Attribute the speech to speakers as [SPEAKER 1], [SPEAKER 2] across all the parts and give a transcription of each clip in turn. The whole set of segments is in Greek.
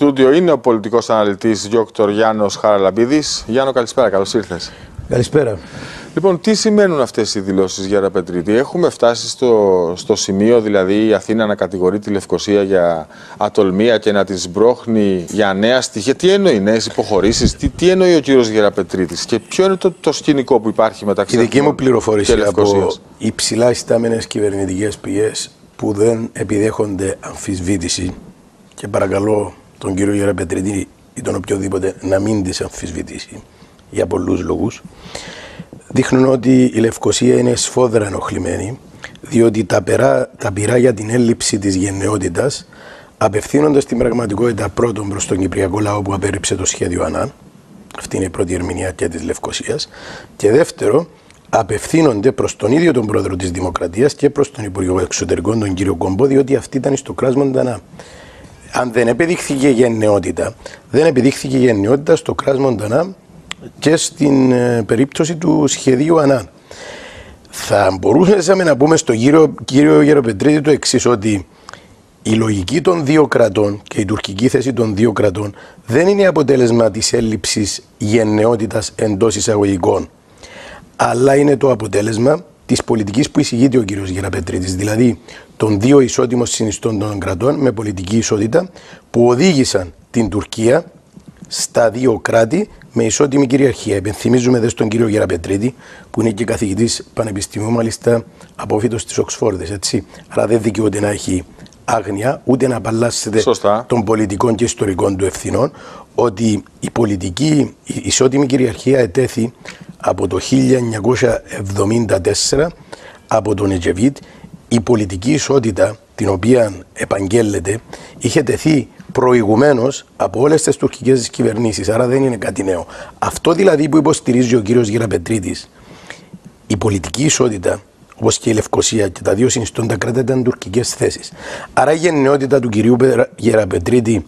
[SPEAKER 1] στούντιο είναι ο πολιτικός αναλυτής Δόκτωρ Γιάννος Χαραλαμπίδης. Γιάννο, καλησπέρα, καλώς ήρθες.
[SPEAKER 2] Καλησπέρα.
[SPEAKER 1] Λοιπόν, τι σημαίνουν αυτές οι δηλώσεις για Πετρίτη. Έχουμε φτάσει στο, στο σημείο δηλαδή η Αθήνα να κατηγορεί τη Λευκοσία για ατολμία και να της μπρόχνει για νέα στοιχεία. Τι εννοεί νέες υποχωρήσεις, τι, τι εννοεί ο κύριος Γεραπετρίτη και ποιο είναι το, το σκηνικό που υπάρχει μεταξύ
[SPEAKER 2] Η δική μου πληροφόρηση από υψηλά ιστάμενες κυβερνητικές πηγές που δεν επιδέχονται αμφισβήτηση και παρακαλώ τον κύριο Γεραπετρίτη ή τον οποιοδήποτε να μην τις αμφισβητήσει για πολλούς λόγους δείχνουν ότι η Λευκοσία είναι σφόδρα ενοχλημένη, διότι τα, περά, τα πειρά για την έλλειψη της γενναιότητας απευθύνονται στην πραγματικότητα πρώτον προς τον Κυπριακό λαό που απέρριψε το σχέδιο ΑΝΑ, αυτή είναι η πρώτη ερμηνεία και της Λευκοσίας, και δεύτερο, απευθύνονται προς τον ίδιο τον πρόεδρο της Δημοκρατίας και προς τον Υπουργό Εξωτερικών, τον κύριο Κομπό, διότι αυτή ήταν στο κράσμα Μοντανά. Αν δεν επιδείχθηκε γενναιότητα, δεν επιδείχθηκε γενναιότητα στο κράσμα Μοντανά και στην ε, περίπτωση του σχεδίου ΑΝΑ. Θα μπορούσαμε να πούμε στον κύριο, κύριο Γεροπετρίδη το εξής ότι η λογική των δύο κρατών και η τουρκική θέση των δύο κρατών δεν είναι αποτέλεσμα της έλλειψης γενναιότητας εντός εισαγωγικών αλλά είναι το αποτέλεσμα της πολιτικής που εισηγείται ο κύριος Γεραπετρίτης, δηλαδή των δύο ισότιμων συνιστών των κρατών με πολιτική ισότητα που οδήγησαν την Τουρκία στα δύο κράτη με ισότιμη κυριαρχία. Επενθυμίζουμε εδώ στον κύριο Γεραπετρίτη, που είναι και καθηγητής πανεπιστημίου, μάλιστα απόφυτος της Οξφόρδης. Άρα δεν δικαιούται να έχει άγνοια, ούτε να απαλλάσσεται των πολιτικών και ιστορικών του ευθυνών, ότι η πολιτική η ισότιμη κυριαρχία ετέθη από το 1974 από τον Ετζεβίτ. Η πολιτική ισότητα την οποία επαγγέλλεται είχε τεθεί προηγουμένως από όλες τις τουρκικές κυβερνήσεις. Άρα δεν είναι κάτι νέο. Αυτό δηλαδή που υποστηρίζει ο κύριος Γεραπετρίτης, η πολιτική ισότητα, όπως και η Λευκοσία και τα δύο συνιστώντα κράτη ήταν τουρκικές θέσεις. Άρα η γενναιότητα του κυρίου Γεραπετρίτη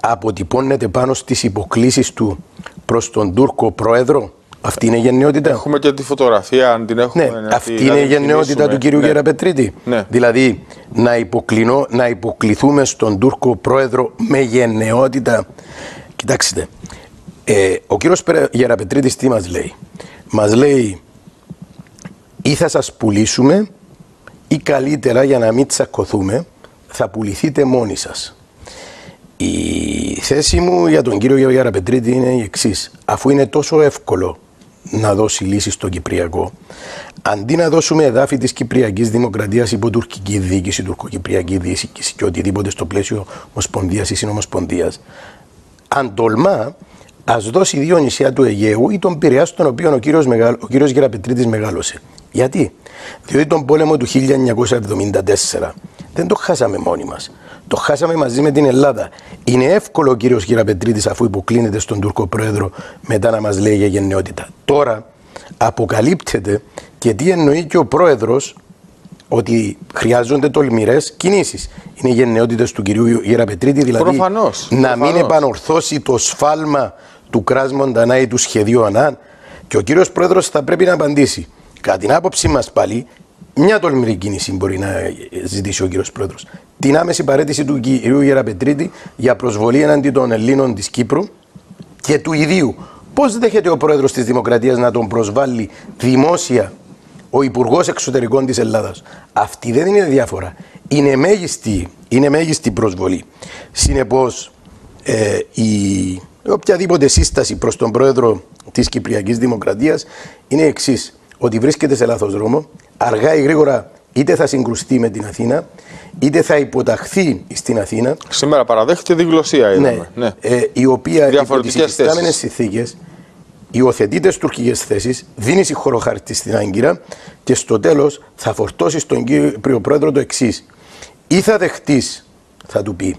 [SPEAKER 2] αποτυπώνεται πάνω στις υποκλήσεις του προς τον Τούρκο πρόεδρο αυτή είναι η γενναιότητα.
[SPEAKER 1] Έχουμε και τη φωτογραφία, αν την έχουμε.
[SPEAKER 2] Ναι, αυτή είναι η δηλαδή γενναιότητα του κύριου ναι. Γεραπετρίτη. Ναι. Δηλαδή να, υποκλεινώ, να υποκληθούμε στον Τούρκο πρόεδρο με γενναιότητα. Κοιτάξτε, ε, ο κύριος Γεραπετρίτης τι μας λέει; Μας λέει ή θα σας πουλήσουμε ή καλύτερα για να μην τσακωθούμε θα πουληθείτε μόνοι σας. Η θέση μου για τον κύριο Γεραπετρίτη είναι η εξής. Αφού είναι τόσο εύκολο να δώσει λύση στο Κυπριακό, αντί να δώσουμε εδάφη της Κυπριακής Δημοκρατίας υπό τουρκική διοίκηση, τουρκοκυπριακή διοίκηση και οτιδήποτε στο πλαίσιο Ομοσπονδίας ή Συνομοσπονδίας, αν τολμά, ας δώσει δύο νησιά του Αιγαίου ή τον Πειραιά, στον οποίο ο κύριος Μεγαλ... Γεραπετρίτης μεγάλωσε. Γιατί; Διότι τον πόλεμο του 1974 δεν το χάσαμε μόνοι μας. Το χάσαμε μαζί με την Ελλάδα. Είναι εύκολο ο κύριος Γεραπετρίτη, αφού υποκλίνεται στον Τούρκο Πρόεδρο, μετά να μας λέει για γενναιότητα. Τώρα αποκαλύπτεται και τι εννοεί και ο Πρόεδρος ότι χρειάζονται τολμηρές κινήσεις. Είναι οι γενναιότητες του κυρίου Γεραπετρίτη, δηλαδή
[SPEAKER 1] προφανώς,
[SPEAKER 2] να προφανώς. μην επανορθώσει το σφάλμα του Κράσμοντα ή του σχεδίου Ανάν. Και ο κύριος Πρόεδρος θα πρέπει να απαντήσει. Κατά την άποψή μας πάλι, μια τολμηρή κίνηση μπορεί να ζητήσει ο κύριος Πρόεδρος. Την άμεση παρέτηση του κυρίου Γεραπετρίτη για προσβολή εναντί των Ελλήνων της Κύπρου και του ιδίου. Πώς δέχεται ο Πρόεδρος της Δημοκρατίας να τον προσβάλλει δημόσια ο Υπουργός Εξωτερικών της Ελλάδας; Αυτή δεν είναι διάφορα. Είναι μέγιστη, είναι μέγιστη προσβολή. Συνεπώς, ε, η οποιαδήποτε σύσταση προς τον Πρόεδρο της Κυπριακής Δημοκρατίας είναι εξής ότι βρίσκεται σε λάθος δρόμο, αργά ή γρήγορα είτε θα συγκρουστεί με την Αθήνα, είτε θα υποταχθεί στην Αθήνα.
[SPEAKER 1] Σήμερα παραδέχεται διγλωσία, είδαμε.
[SPEAKER 2] Ναι, ναι. Ε, η οποία υπό τις υφιστάμενες συνθήκες υιοθετεί τι τουρκικές θέσεις, δίνει συγχωροχάρτη στην Άγκυρα και στο τέλος θα φορτώσει στον κύριο Πρόεδρο το εξής. Ή θα δεχτείς, θα του πει,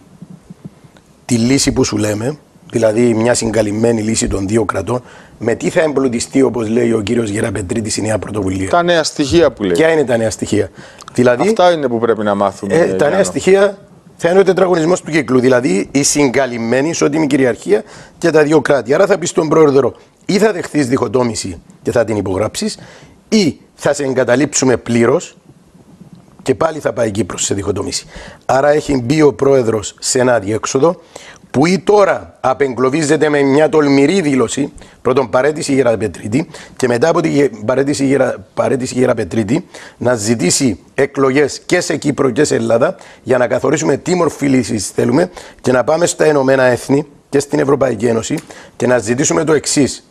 [SPEAKER 2] τη λύση που σου λέμε, δηλαδή μια συγκαλυμμένη λύση των δύο κρατών, με τι θα εμπλουτιστεί, όπως λέει ο κύριος Γεραπετρίτης, η νέα πρωτοβουλία;
[SPEAKER 1] Τα νέα στοιχεία που λέει.
[SPEAKER 2] Ποια είναι τα νέα στοιχεία;
[SPEAKER 1] Δηλαδή, Αυτά είναι που πρέπει να μάθουμε.
[SPEAKER 2] Ε, τα νέα στοιχεία θα είναι ο τετραγωνισμός του κύκλου. Δηλαδή η συγκαλυμμένη ισότιμη κυριαρχία και τα δύο κράτη. Άρα θα πεις στον πρόεδρο, ή θα δεχθείς διχοτόμηση και θα την υπογράψεις, ή θα σε εγκαταλείψουμε πλήρως και πάλι θα πάει η Κύπρος σε διχοτόμηση. Άρα έχει μπει ο πρόεδρος σε ένα διέξοδο που ή τώρα απεγκλωβίζεται με μια τολμηρή δήλωση, πρώτον παρέτηση Γεραπετρίτη και μετά από την παρέτηση, Γερα, παρέτηση Γεραπετρίτη να ζητήσει εκλογές και σε Κύπρο και σε Ελλάδα για να καθορίσουμε τι μορφή λύσης θέλουμε και να πάμε στα Ενωμένα Έθνη και στην Ευρωπαϊκή Ένωση και να ζητήσουμε το εξής.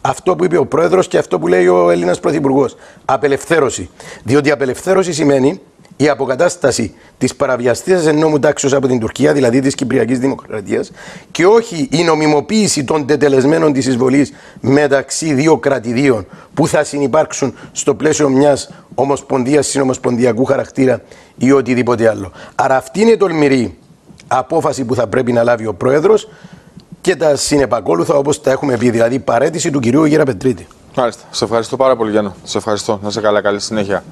[SPEAKER 2] Αυτό που είπε ο Πρόεδρος και αυτό που λέει ο Έλληνας Πρωθυπουργός. Απελευθέρωση. Διότι απελευθέρωση σημαίνει η αποκατάσταση της παραβιαστή νόμου τάξεω από την Τουρκία, δηλαδή της Κυπριακής Δημοκρατίας, και όχι η νομιμοποίηση των τετελεσμένων της εισβολής μεταξύ δύο κρατηδίων που θα συνεπάρξουν στο πλαίσιο μιας ομοσπονδίας συνομοσπονδιακού χαρακτήρα ή οτιδήποτε άλλο. Άρα αυτή είναι η τολμηρή απόφαση που θα πρέπει να λάβει ο Πρόεδρος και τα συνεπακόλουθα όπως τα έχουμε πει, δηλαδή παρέτηση του κυρίου Γέρα Πετρίτη.
[SPEAKER 1] Μάλιστα. Σε ευχαριστώ πάρα πολύ, Γιάννο. Σε ευχαριστώ. Να σε καλά, καλή συνέχεια.